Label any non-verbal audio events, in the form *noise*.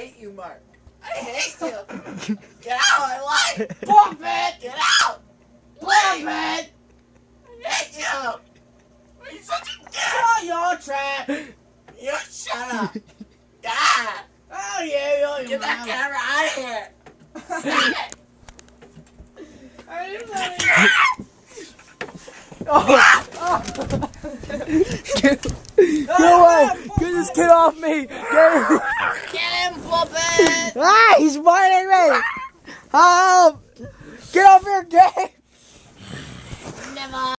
hate you, Mark. I *laughs* hate you. *laughs* Get out of my life. Puppet, get out. Puppet. I hate you. You're such a dick. Oh, you're trapped. You shut up. *laughs* God. Oh, yeah, you're Get that camera out of here. Stop it. I didn't let it- Oh. Get away! Get this kid off me! Get! Get him, Puppet. *laughs* Ah, he's biting me! Help! Get off your game! Never.